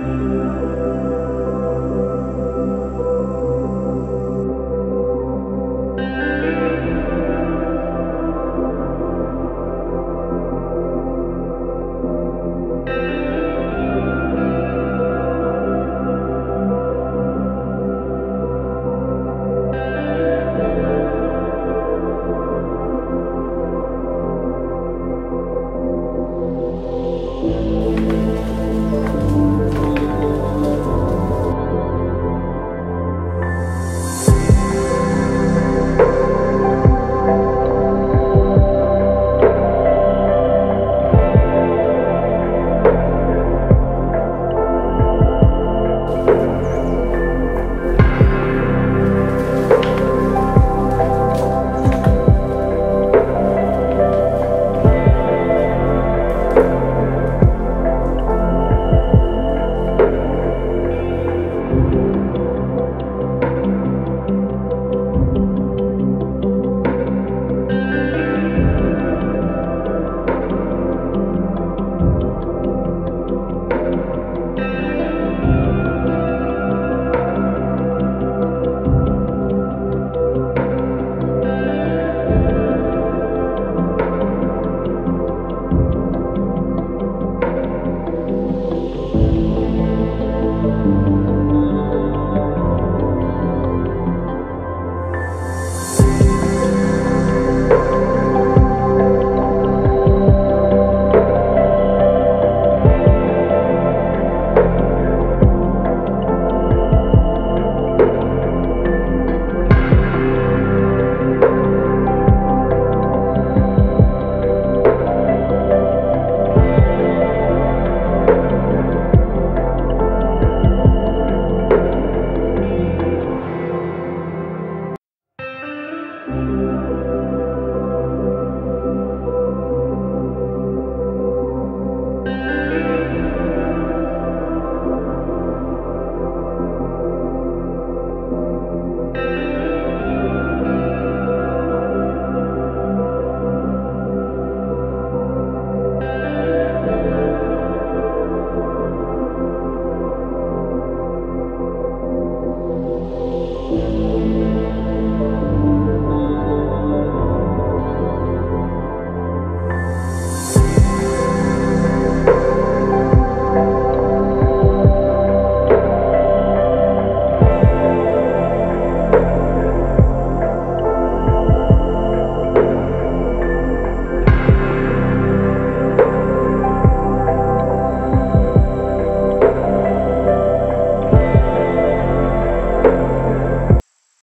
oh you